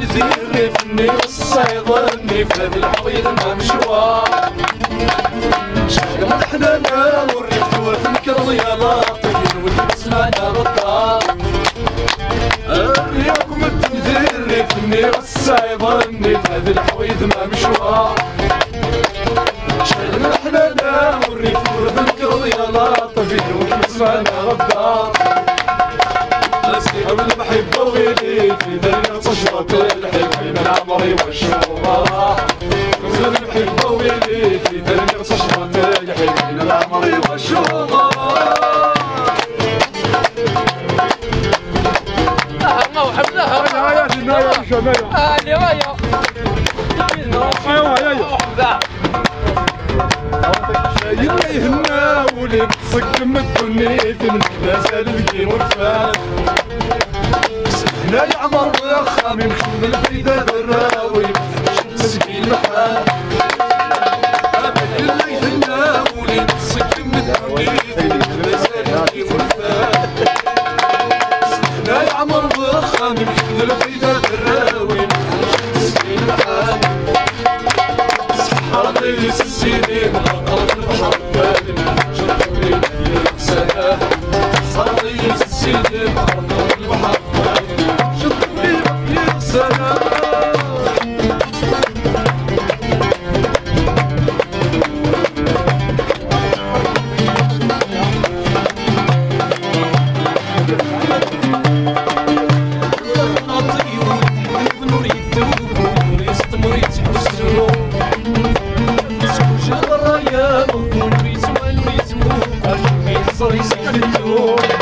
نزير فني والصيدلني في هذا الحويض ما مشوار شحال من حنانا والريف الكرض يا لطيف والبسمة بالدار اليوم التنذير فني والصيدلني في هذا الحويض ما مشوار تشرب الحلم من عمري والشوبة أسكن المحبة ويلي في دنيا تشرب الحلم من عمري والشوبة ما وحبناها هيا هيا هيا هيا هيا شايل يهنا ولي تصك مدني في المكنسة البكين والفات عمر خامي محمل في Thank you.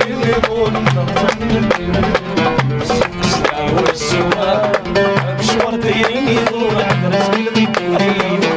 I'm sure they need a little bit of